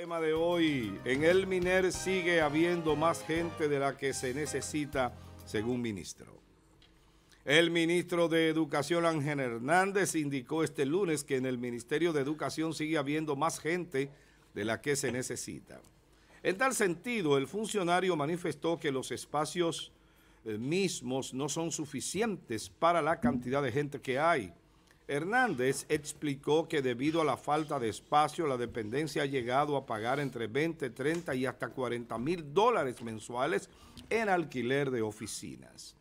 Tema de hoy, en el Miner sigue habiendo más gente de la que se necesita, según ministro. El ministro de Educación Ángel Hernández indicó este lunes que en el Ministerio de Educación sigue habiendo más gente de la que se necesita. En tal sentido, el funcionario manifestó que los espacios eh, mismos no son suficientes para la cantidad de gente que hay. Hernández explicó que debido a la falta de espacio, la dependencia ha llegado a pagar entre 20, 30 y hasta 40 mil dólares mensuales en alquiler de oficinas.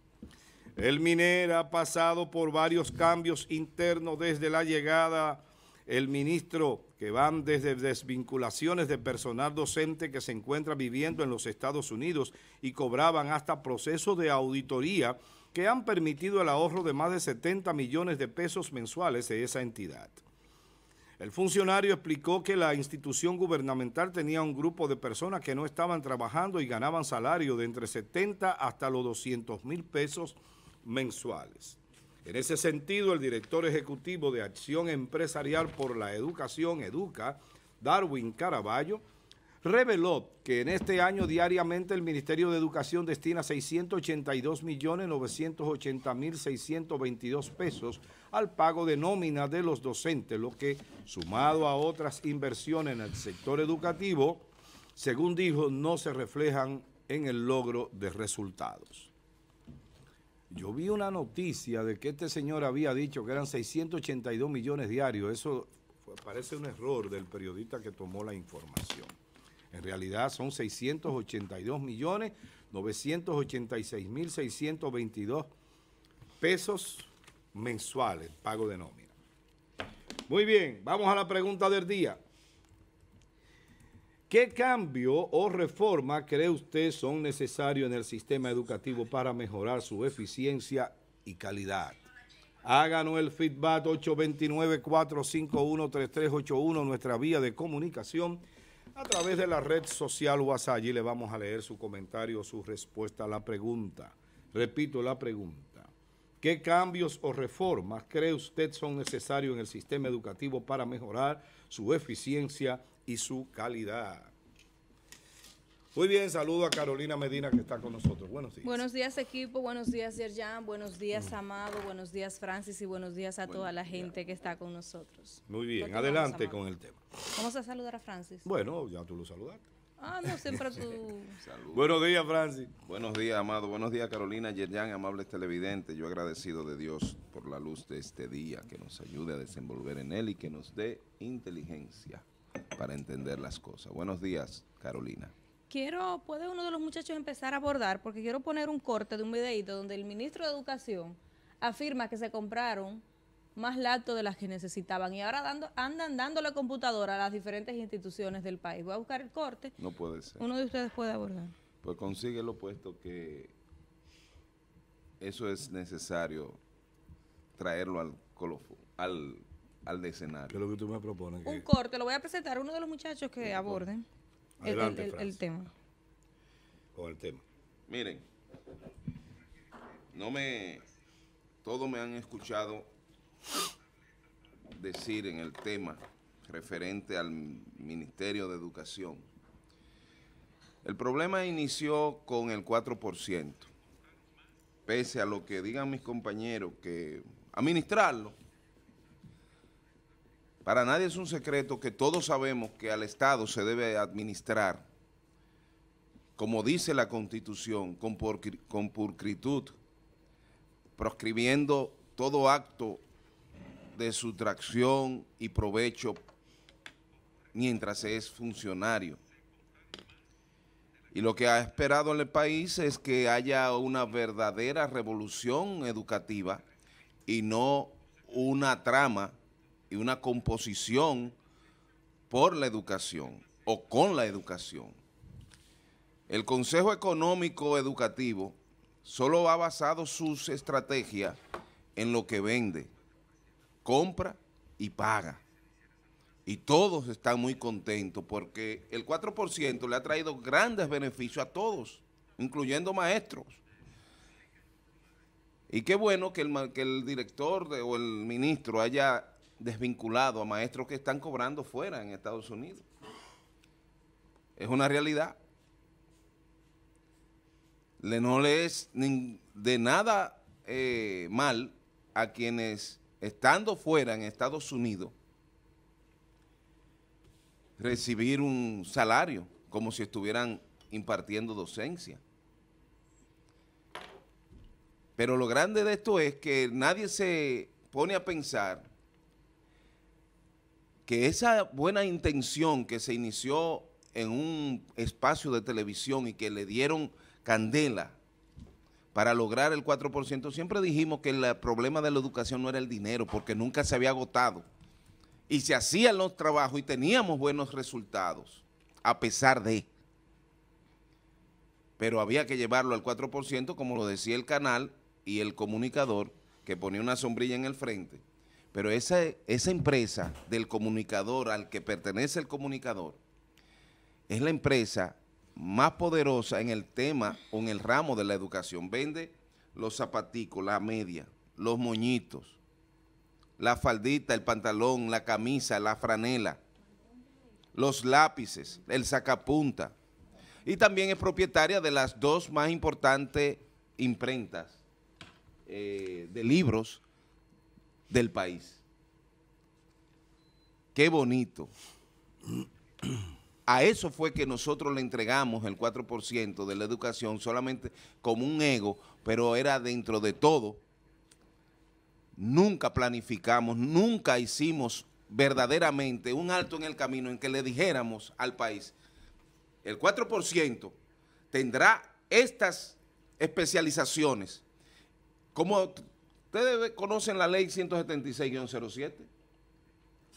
El MINER ha pasado por varios cambios internos desde la llegada el ministro que van desde desvinculaciones de personal docente que se encuentra viviendo en los Estados Unidos y cobraban hasta procesos de auditoría que han permitido el ahorro de más de 70 millones de pesos mensuales de esa entidad. El funcionario explicó que la institución gubernamental tenía un grupo de personas que no estaban trabajando y ganaban salario de entre 70 hasta los 200 mil pesos mensuales. En ese sentido, el director ejecutivo de Acción Empresarial por la Educación, EDUCA, Darwin Caraballo, reveló que en este año diariamente el Ministerio de Educación destina 682.980.622 pesos al pago de nómina de los docentes, lo que, sumado a otras inversiones en el sector educativo, según dijo, no se reflejan en el logro de resultados. Yo vi una noticia de que este señor había dicho que eran 682 millones diarios. Eso parece un error del periodista que tomó la información. En realidad son 682 millones 986 mil 622 pesos mensuales, pago de nómina. Muy bien, vamos a la pregunta del día. ¿Qué cambio o reforma cree usted son necesarios en el sistema educativo para mejorar su eficiencia y calidad? Háganos el feedback 829-451-3381, nuestra vía de comunicación, a través de la red social WhatsApp. Allí le vamos a leer su comentario su respuesta a la pregunta. Repito la pregunta. ¿Qué cambios o reformas cree usted son necesarios en el sistema educativo para mejorar su eficiencia y su calidad. Muy bien, saludo a Carolina Medina que está con nosotros. Buenos días. Buenos días equipo, buenos días Yerjan, buenos días Amado, buenos días Francis y buenos días a toda la gente que está con nosotros. Muy bien, adelante con el tema. Vamos a saludar a Francis. Bueno, ya tú lo saludaste. Ah, no, siempre tú. Buenos días, Francis. Buenos días, Amado. Buenos días, Carolina, Yerjan, amables televidentes. Yo agradecido de Dios por la luz de este día, que nos ayude a desenvolver en él y que nos dé inteligencia para entender las cosas. Buenos días, Carolina. Quiero, ¿puede uno de los muchachos empezar a abordar? Porque quiero poner un corte de un videito donde el ministro de Educación afirma que se compraron más laptops de las que necesitaban y ahora dando, andan dándole computadora a las diferentes instituciones del país. Voy a buscar el corte. No puede ser. Uno de ustedes puede abordar. Pues consíguelo puesto que eso es necesario traerlo al colofón, al al escenario. ¿Qué es lo que tú me propones? Un corte, lo voy a presentar a uno de los muchachos que aborden el, tema. Con el tema. Miren, no me, todos me han escuchado decir en el tema referente al Ministerio de Educación. El problema inició con el 4%, pese a lo que digan mis compañeros que administrarlo para nadie es un secreto que todos sabemos que al Estado se debe administrar, como dice la Constitución, con, con pulcritud, proscribiendo todo acto de sustracción y provecho mientras es funcionario. Y lo que ha esperado en el país es que haya una verdadera revolución educativa y no una trama y una composición por la educación o con la educación. El Consejo Económico Educativo solo ha basado sus estrategias en lo que vende, compra y paga. Y todos están muy contentos porque el 4% le ha traído grandes beneficios a todos, incluyendo maestros. Y qué bueno que el, que el director o el ministro haya desvinculado a maestros que están cobrando fuera en Estados Unidos. Es una realidad. Le, no le es de nada eh, mal a quienes, estando fuera en Estados Unidos, recibir un salario como si estuvieran impartiendo docencia. Pero lo grande de esto es que nadie se pone a pensar que esa buena intención que se inició en un espacio de televisión y que le dieron candela para lograr el 4%, siempre dijimos que el problema de la educación no era el dinero, porque nunca se había agotado. Y se hacían los trabajos y teníamos buenos resultados, a pesar de pero había que llevarlo al 4%, como lo decía el canal y el comunicador, que ponía una sombrilla en el frente. Pero esa, esa empresa del comunicador al que pertenece el comunicador es la empresa más poderosa en el tema o en el ramo de la educación. Vende los zapaticos, la media, los moñitos, la faldita, el pantalón, la camisa, la franela, los lápices, el sacapunta, y también es propietaria de las dos más importantes imprentas eh, de libros del país. Qué bonito. A eso fue que nosotros le entregamos el 4% de la educación solamente como un ego, pero era dentro de todo. Nunca planificamos, nunca hicimos verdaderamente un alto en el camino en que le dijéramos al país, el 4% tendrá estas especializaciones. Como ustedes conocen la ley 176-07.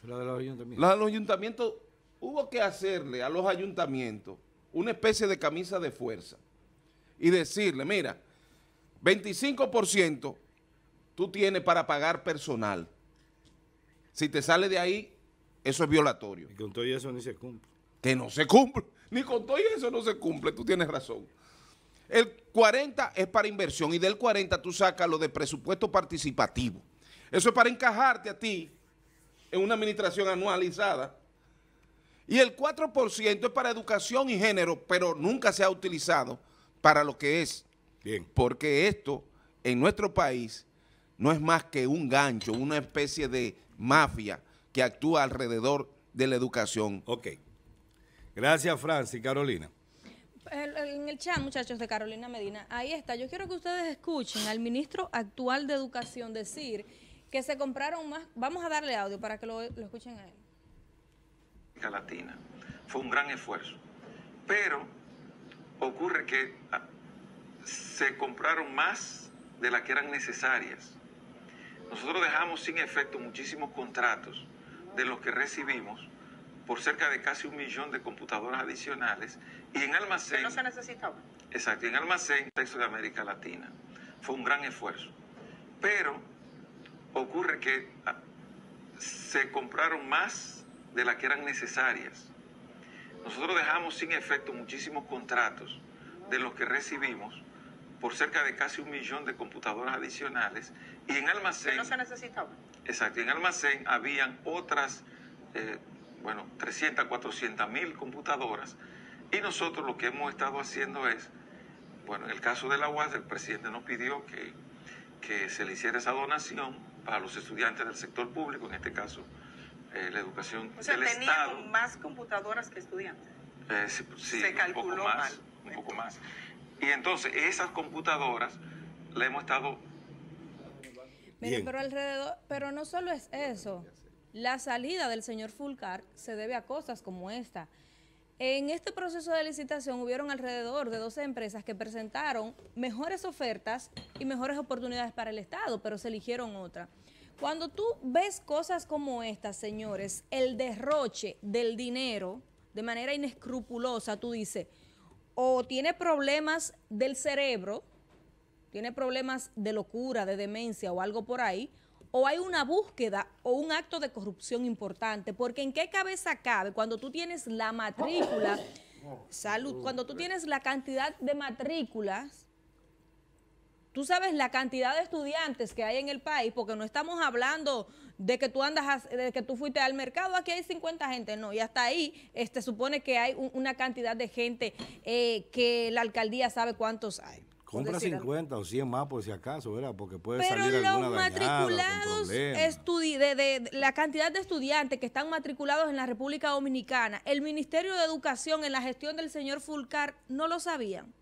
La de los ayuntamientos. La de los ayuntamientos, hubo que hacerle a los ayuntamientos una especie de camisa de fuerza y decirle, mira, 25% tú tienes para pagar personal. Si te sale de ahí, eso es violatorio. Y con todo eso ni se cumple. Que no se cumple. Ni con todo eso no se cumple, tú tienes razón. El 40 es para inversión y del 40 tú sacas lo de presupuesto participativo. Eso es para encajarte a ti en una administración anualizada. Y el 4% es para educación y género, pero nunca se ha utilizado para lo que es. Bien. Porque esto en nuestro país no es más que un gancho, una especie de mafia que actúa alrededor de la educación. Ok. Gracias, Francis. Carolina. En el chat, muchachos, de Carolina Medina, ahí está. Yo quiero que ustedes escuchen al ministro actual de Educación decir que se compraron más. Vamos a darle audio para que lo, escuchen a él. Latina. Fue un gran esfuerzo. Pero ocurre que ah, se compraron más de las que eran necesarias. Nosotros dejamos sin efecto muchísimos contratos de los que recibimos por cerca de casi un millón de computadoras adicionales y en almacén... ¿Que no se necesitaba? Exacto, en almacén texto de América Latina. Fue un gran esfuerzo. Pero ocurre que ah, se compraron más de las que eran necesarias. Nosotros dejamos sin efecto muchísimos contratos de los que recibimos por cerca de casi un millón de computadoras adicionales y en almacén... ¿Que no se necesitaba? Exacto, en almacén habían otras... Eh, bueno, 300, 400 mil computadoras. Y nosotros lo que hemos estado haciendo es, bueno, en el caso de la UAS, el presidente nos pidió que, que se le hiciera esa donación para los estudiantes del sector público, en este caso eh, la educación o sea, del Estado. más computadoras que estudiantes. Eh, sí, se calculó un poco más, Un poco más. Y entonces esas computadoras le hemos estado... Miren, pero alrededor, pero no solo es eso. La salida del señor Fulcar se debe a cosas como esta. En este proceso de licitación hubieron alrededor de 12 empresas que presentaron mejores ofertas y mejores oportunidades para el Estado, pero se eligieron otra. Cuando tú ves cosas como estas, señores, el derroche del dinero de manera inescrupulosa, tú dices, o tiene problemas del cerebro, tiene problemas de locura, de demencia o algo por ahí, o hay una búsqueda o un acto de corrupción importante, porque en qué cabeza cabe cuando tú tienes la matrícula, salud, cuando tú tienes la cantidad de matrículas, tú sabes la cantidad de estudiantes que hay en el país, porque no estamos hablando de que tú andas, a- de que tú fuiste al mercado, aquí hay 50 gente, no, y hasta ahí este, supone que hay un- una cantidad de gente eh, que la alcaldía sabe cuántos hay. Compra decir algo. 50 o 100 más por si acaso, ¿verdad? Porque puede Pero salir los alguna con matriculados, de la cantidad de estudiantes que están matriculados en la República Dominicana, el Ministerio de Educación en la gestión del señor Fulcar no lo sabían.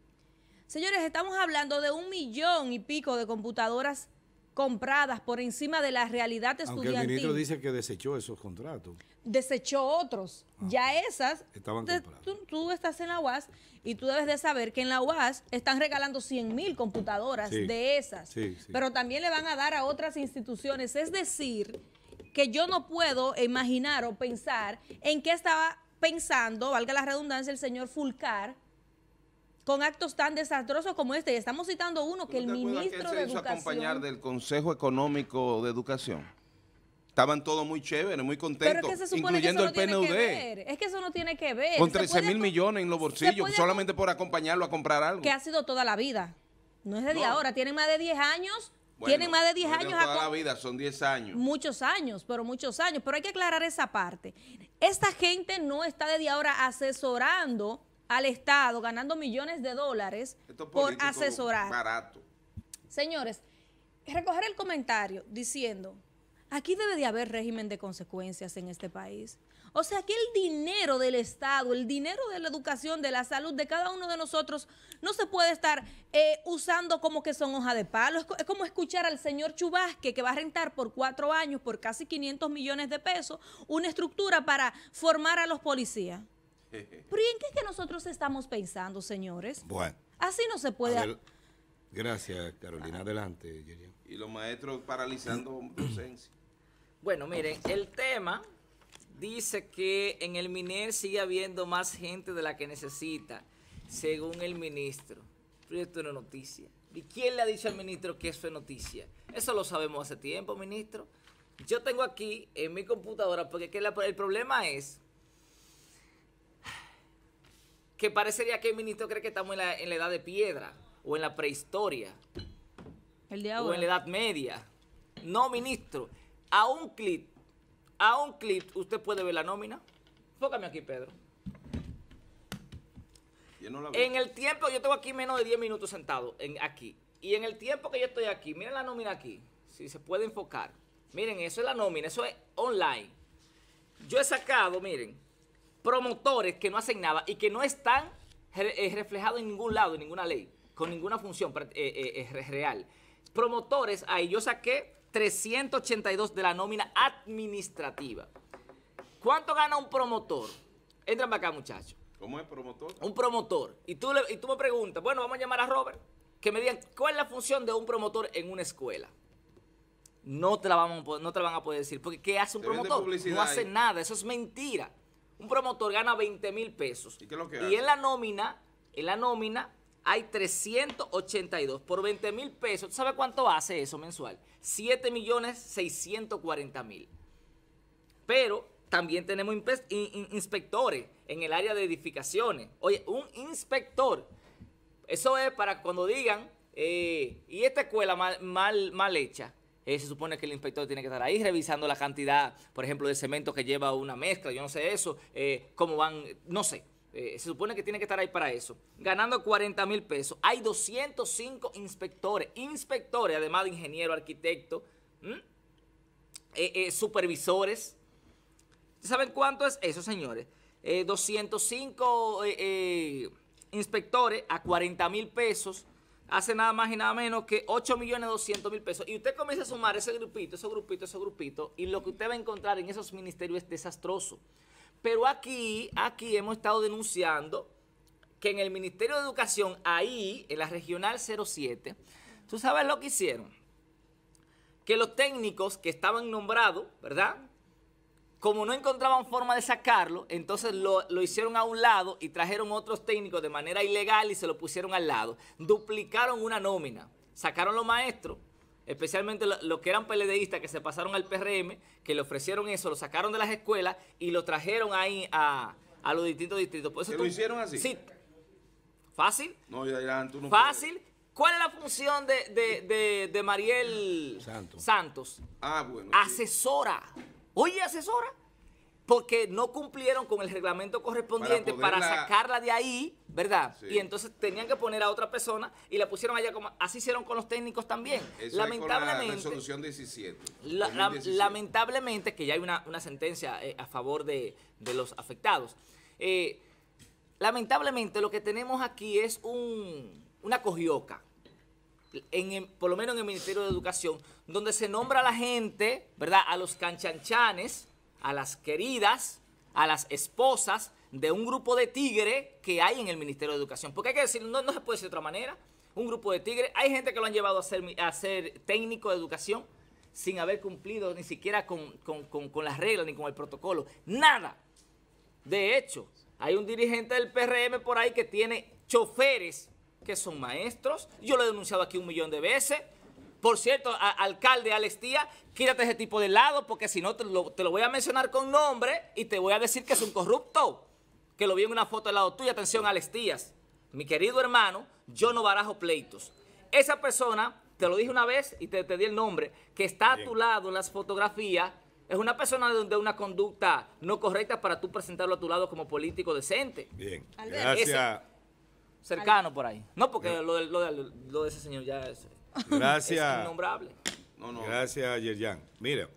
Señores, estamos hablando de un millón y pico de computadoras compradas por encima de la realidad Aunque el estudiantil. ministro dice que desechó esos contratos. desechó otros. ya esas, Ah, Estaban te- compradas. tú, tú estás en la UAS y tú debes de saber que en la UAS están regalando 100 mil computadoras Sí. de esas. Sí, sí. Pero también le van a dar a otras instituciones. Es decir, que yo no puedo imaginar o pensar en qué estaba pensando, valga la redundancia, el señor Fulcar con actos tan desastrosos como este. Y estamos citando uno que el ¿Tú te acuerdas ministro que de hizo acompañar Educación... del Consejo Económico de Educación? Estaban todos muy chéveres, muy Pero contentos, es que se supone que eso incluyendo no el tiene que PNUD, ver. Es que eso no tiene que ver. con Se 13 puede mil millones en los bolsillos, puede solamente por acompañarlo a comprar algo. que ha sido toda la vida. No es de No. ahora, tienen más de 10 años, Bueno, tienen más de 10 no es años, toda la vida, son 10 años. muchos años, pero muchos años, pero hay que aclarar esa parte. Esta gente no está desde ahora asesorando al Estado, ganando millones de dólares por asesorar. Barato. Señores, recoger el comentario diciendo, aquí debe de haber régimen de consecuencias en este país. O sea, que el dinero del Estado, el dinero de la educación, de la salud de cada uno de nosotros, no se puede estar eh, usando como que son hoja de palo. Es, es como escuchar al señor Chubasque que va a rentar por cuatro años, por casi 500 millones de pesos, una estructura para formar a los policías. Pero ¿y en qué es que nosotros estamos pensando, señores? Bueno, Así no se puede... gracias Carolina. Adelante, Yerian. Y los maestros paralizando docencia. Bueno, miren, el tema dice que en el MINER sigue habiendo más gente de la que necesita, según el ministro. Pero esto no es noticia. ¿Y quién le ha dicho al ministro que eso es noticia? Eso lo sabemos hace tiempo, ministro. Yo tengo aquí en mi computadora, porque el problema es que parecería que el ministro cree que estamos en la, en la edad de piedra o en la prehistoria El de o en la Edad Media. No, ministro. A un clip, a un clip, usted puede ver la nómina. Póngame aquí, Pedro. Yo no la veo. En el tiempo, yo tengo aquí menos de 10 minutos sentado en, aquí. Y en el tiempo que yo estoy aquí, miren la nómina aquí. Si se puede enfocar. Miren, eso es la nómina, eso es online. Yo he sacado, miren, promotores que no hacen nada y que no están eh, reflejados en ningún lado, en ninguna ley, con ninguna función eh, eh, eh, re- real. Promotores, ahí yo saqué 382 de la nómina administrativa. ¿Cuánto gana un promotor? Entran para acá, muchachos ¿Cómo es promotor? un promotor, y tú, le- y tú me preguntas, bueno, vamos a llamar a Robert, que me digan cuál es la función de un promotor en una escuela. No te la, vamos no te la van a poder decir, porque ¿qué hace un promotor? No hace ahí. nada, eso es mentira. Un promotor gana 20 mil pesos. ¿Y qué es lo que Y hace? en la nómina, en la nómina hay 382 por 20 mil pesos. ¿Tú sabes cuánto hace eso mensual? 7 millones 640 mil. Pero también tenemos inspectores en el área de edificaciones. Oye, un inspector, eso es para cuando digan, eh, y esta escuela mal, mal, mal hecha, eh, se supone que el inspector tiene que estar ahí revisando la cantidad, por ejemplo, de cemento que lleva una mezcla, yo no sé eso, eh, cómo van, no sé. Eh, se supone que tiene que estar ahí para eso. Ganando 40 mil pesos. Hay 205 inspectores, inspectores, además de ingeniero, arquitecto, supervisores. ¿Saben cuánto es eso, señores? Eh, 205 eh, eh, inspectores a 40 mil pesos. Hace nada más y nada menos que 8 millones 200 mil pesos. Y usted comienza a sumar ese grupito, ese grupito, ese grupito. Y lo que usted va a encontrar en esos ministerios es desastroso. Pero aquí, aquí hemos estado denunciando que en el Ministerio de Educación, ahí, en la Regional 07, ¿tú sabes lo que hicieron? Que los técnicos que estaban nombrados, ¿verdad? Como no encontraban forma de sacarlo, entonces lo, lo hicieron a un lado y trajeron otros técnicos de manera ilegal y se lo pusieron al lado. Duplicaron una nómina. Sacaron los maestros, especialmente los lo que eran PLDistas que se pasaron al PRM, que le ofrecieron eso, lo sacaron de las escuelas y lo trajeron ahí a, a los distintos distritos. Por eso ¿Que tú- lo hicieron así? Sí. Fácil. No, ya, ya, tú no Fácil. ¿Cuál es la función de, de, de, de Mariel Santos. Santos? Ah, bueno. sí. Asesora. Oye, asesora. Porque no cumplieron con el reglamento correspondiente Para sacarla de ahí, ¿verdad? Sí. Y entonces tenían que poner a otra persona y la pusieron allá como... Así hicieron con los técnicos también. Eso es con la Lamentablemente... resolución 17. La- la- 2017. lamentablemente, que ya hay una, una sentencia eh, a favor de, de los afectados, eh, lamentablemente lo que tenemos aquí es un, una cogioca, en, por lo menos en el Ministerio de Educación, donde se nombra a la gente, ¿verdad? A los canchanchanes, a las queridas, a las esposas de un grupo de tigre que hay en el Ministerio de Educación. Porque hay que decir, no, no se puede decir de otra manera. Un grupo de tigre, hay gente que lo han llevado a ser, a ser técnico de educación sin haber cumplido ni siquiera con- con- con las reglas ni con el protocolo. Nada. De hecho, hay un dirigente del PRM por ahí que tiene choferes que son maestros. Yo lo he denunciado aquí un millón de veces. Por cierto, a- alcalde Alex Tía, quítate ese tipo de lado porque si no te lo, te lo voy a mencionar con nombre y te voy a decir que es un corrupto. Que lo vi en una foto al lado tuyo. Atención, Alex Tías. Mi querido hermano, yo no barajo pleitos. Esa persona, te lo dije una vez y te, te di el nombre, que está a tu lado en las fotografías, es una persona de, de una conducta no correcta para tú presentarlo a tu lado como político decente. Bien. Albert. Gracias. Cercano por ahí. No, porque lo, de, lo, de, lo de ese señor ya es, es Gracias. innombrable. No, no. Gracias, Yerjan. Mira,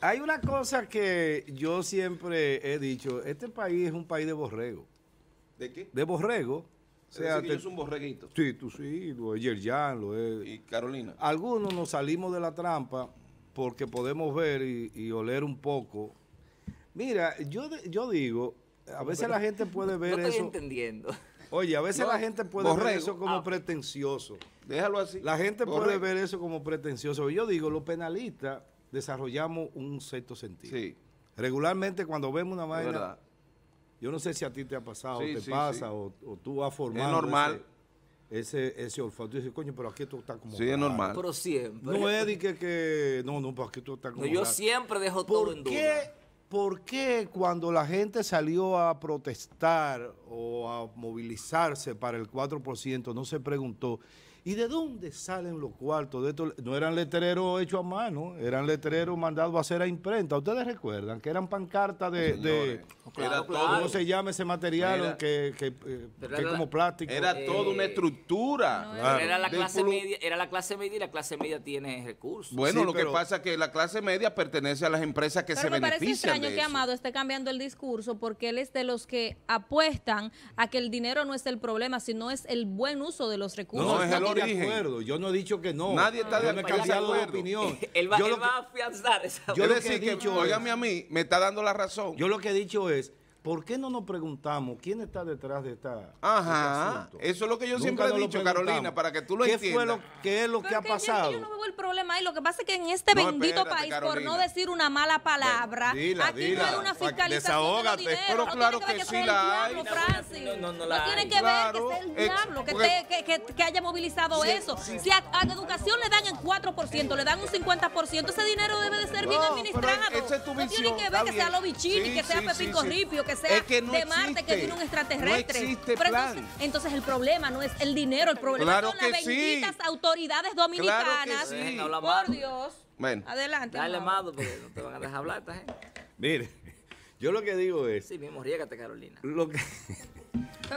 hay una cosa que yo siempre he dicho, este país es un país de borrego. ¿De qué? De borrego. O Es sea, decir, te- un borreguito. sí, tú sí, lo es Yerjan, lo es... Y Carolina. Algunos nos salimos de la trampa porque podemos ver y, y oler un poco. Mira, yo, yo digo, a veces la gente puede No ver estoy eso. entendiendo. Oye, a veces No, la gente puede ver eso como Ah. pretencioso. Déjalo así. La gente puede ver eso como pretencioso. Yo digo, los penalistas desarrollamos un sexto sentido. Sí, Regularmente cuando vemos una es vaina, verdad. yo no sé si a ti te ha pasado, Sí, te sí, pasa, sí. O, o tú has formado Es normal. Ese, ese, ese olfato. Tú dices, coño, pero aquí tú estás como Sí, es raro". normal. Pero siempre. No es de que, que- no, no, pero aquí tú estás como No, yo raro. siempre dejo todo en ¿Por duda. qué, ¿Por qué cuando la gente salió a protestar o a movilizarse para el 4% no se preguntó, ¿y de dónde salen los cuartos de esto? No eran letreros hechos a mano, eran letreros mandados a hacer a imprenta. ¿Ustedes recuerdan que eran pancartas de... de Claro, era claro. ¿Cómo se llama ese material Mira. que, que, eh, que era como plástico? era Eh, toda una estructura. no, Claro. Era la clase media, era la clase media y la clase media tiene recursos. Bueno, Sí, lo pero- que pasa es que la clase media pertenece a las empresas que Pero se me parece benefician extraño de que eso. Amado esté cambiando el discurso porque él es de los que apuestan a que el dinero no es el problema, sino es el buen uso de los recursos. No, es el estoy de origen. acuerdo. Yo no he dicho que no. Nadie está Yo de cambiado de opinión. él va, Yo él lo que- va a afianzar esa Yo decir, que que, óigame a mí, me está dando la razón. Yo lo que he dicho es, ¿por qué no nos preguntamos quién está detrás de esta Ajá, este asunto? eso es lo que yo Nunca siempre he lo dicho. Carolina, para que tú lo ¿Qué entiendas. fue lo, qué es lo que Pero ha que pasado? Yo, no veo el problema ahí. Lo que pasa es que en este No, bendito espérate, país, por no decir una mala palabra, Dila, aquí dila. no hay una fiscalización de desahógate. los dineros. Pero no claro tiene que ver sí sea el la hay. diablo, Francis. No, no, no la tiene hay. que ver que sea el diablo, que, porque- te- que, que- que haya movilizado eso. Si a, a la educación le dan el 4%, le dan un 50%, ese dinero debe de ser bien administrado. no tiene que ver que sea bien. Lobichini, Sí, que sea Pepín. Corripio, que sea Es que no de Marte, que existe. tiene un extraterrestre. No existe Pero plan. entonces, entonces el problema no es el dinero, el problema Claro son las que sí. benditas autoridades dominicanas. sí. Dejen hablar Por. Dios. Bueno. Adelante. Dale Amado. más, porque no te van a dejar hablar esta gente. Mire, yo lo que digo es, Sí mismo, riégate, Carolina. lo que,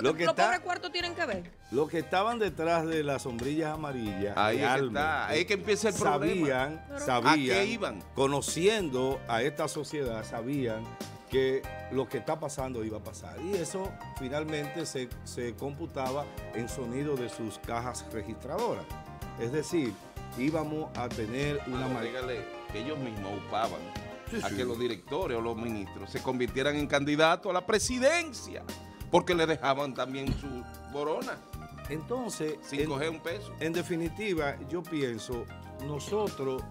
lo que que los está- pobres cuartos tienen que ver. los que estaban detrás de las sombrillas amarillas, Ahí es que está, ahí es que empieza el problema. sabían, Pero- sabían, ¿A qué iban? conociendo a esta sociedad, sabían que lo que está pasando iba a pasar. Y eso finalmente se, se computaba en sonido de sus cajas registradoras. Es decir, íbamos a tener una ma- dígale que ellos mismos upaban Sí, a sí. que los directores o los ministros se convirtieran en candidatos a la presidencia, porque le dejaban también su borona Entonces, sin en- coger un peso. En definitiva, yo pienso, nosotros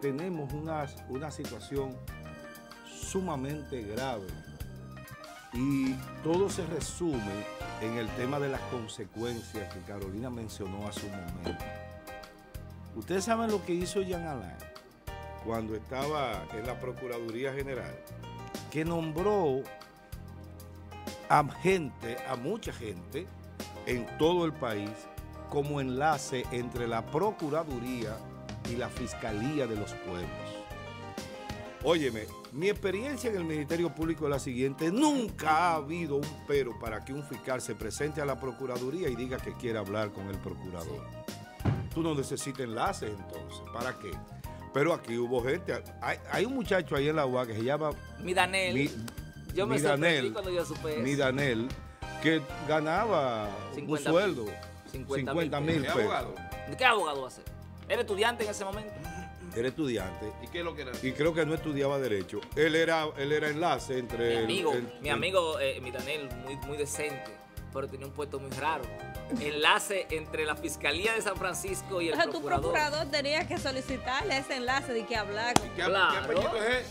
tenemos una, una situación sumamente grave y todo se resume en el tema de las consecuencias que Carolina mencionó hace un momento. Ustedes saben lo que hizo Jean Alain cuando estaba en la Procuraduría General, que nombró a gente, a mucha gente, en todo el país como enlace entre la Procuraduría y la Fiscalía de los Pueblos. Óyeme, mi experiencia en el Ministerio Público es la siguiente. Nunca ha habido un pero para que un fiscal se presente a la Procuraduría y diga que quiere hablar con el procurador. Tú no necesitas enlaces entonces. ¿Para qué? Pero aquí hubo gente. Hay, hay un muchacho ahí en la UA que se llama Mi Danel. Mi- yo me mi sorprendí Danel, cuando yo supe eso. mi Danel, que ganaba 50 un sueldo. 50 50 mil mil ¿Es pesos. abogado? ¿Qué abogado va a ser? ¿Era estudiante en ese momento? Era estudiante. ¿Y qué es lo que era? Y creo que no estudiaba Derecho. Él era, él era enlace entre... Mi amigo, el- mi amigo, eh, mi Danel, muy, muy decente, pero tenía un puesto muy raro. Enlace entre la Fiscalía de San Francisco y el O sea, tu procurador. tenía que solicitarle ese enlace de que hablar. ¿Qué, qué Claro. apellido es?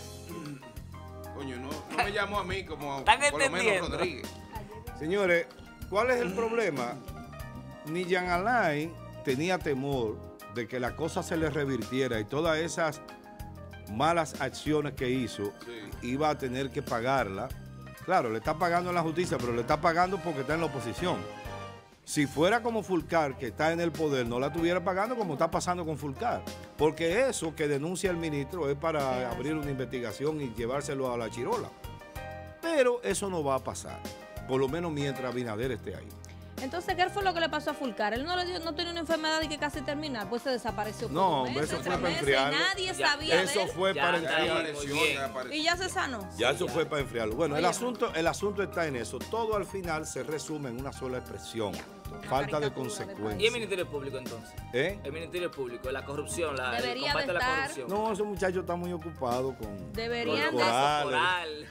Coño, no, no me llamó a mí como por lo menos. Rodríguez. Señores, ¿cuál es el problema? Ni Jean Alain tenía temor de que la cosa se le revirtiera y todas esas malas acciones que hizo Sí. iba a tener que pagarla. Claro, le está pagando en la justicia, pero le está pagando porque está en la oposición. Si fuera como Fulcar, que está en el poder, no la estuviera pagando como está pasando con Fulcar. Porque eso que denuncia el ministro es para abrir una investigación y llevárselo a la chirola. Pero eso no va a pasar, por lo menos mientras Binader esté ahí. Entonces, ¿qué fue lo que le pasó a Fulcar? Él no, le dio, no tenía una enfermedad y que casi terminar, pues se desapareció. por No, meses, eso fue tres para meses, y enfriarlo. Nadie Ya, sabía Eso de él. fue Ya para está Ya ahí, enfriar. muy apareció, bien. ya apareció. Y ya se sanó. Ya eso fue para enfriarlo. Bueno, el asunto, el asunto está en eso. Todo al final se resume en una sola expresión. Falta de de ¿Y el. Ministerio Público entonces? ¿Eh? El Ministerio Público, la corrupción, la, el combate de a la estar- corrupción. No, ese muchacho está muy ocupado con, Deberían de- corales. Coral.